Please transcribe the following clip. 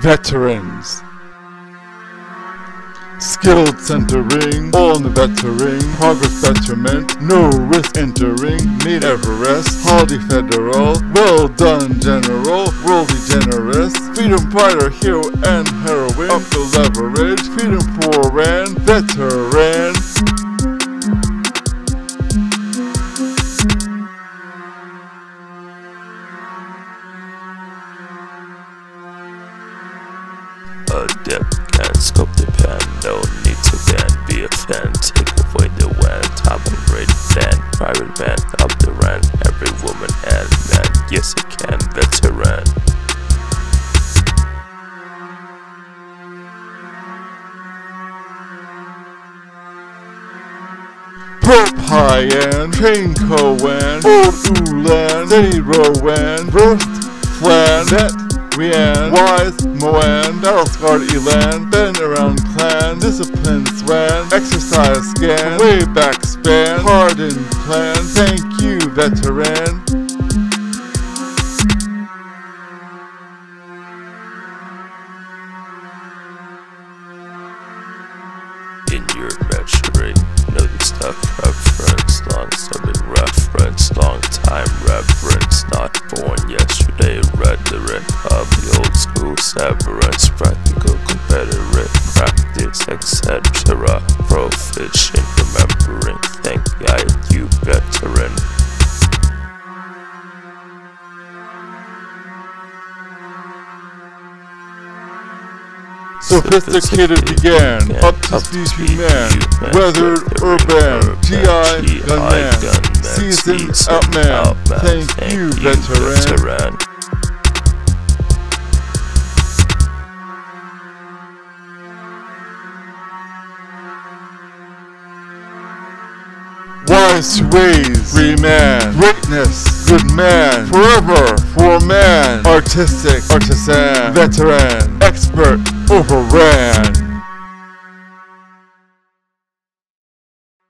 Veterans. Skilled centering, the veteran, progress betterment, no risk entering, made Everest, Holiday Federal, well done General, worldly generous, freedom fighter, hero and heroine, up the leverage, freedom poor and veteran. Adept can scope the pen, no need to ban, be a fan, take away the when, top and rate fan, private van, up the rent, every woman and man, yes I can, veteran. High-End, Train Koan, Old Ulan, Steady Roan, Burst, Flan, Rian, Wise, Moan, Battlescarred Elan, Bend Around Clan, Discipline Swan, Exercise Scan, Way Back Span, Hardened Plan, Thank you, Veteran. in your measuring. Know the stuff reference, long serving reference, long time reference, not born yesterday. Rhetoric school severance, practical confederate practice, etc. Proficient remembering, thank God you veteran. Sophisticated began, up to speed human, weathered urban, GI gunman, seasoned outman. Thank you, veteran. Ways, free man, greatness, good man, forever, for man, artistic, artisan, veteran, expert, overran.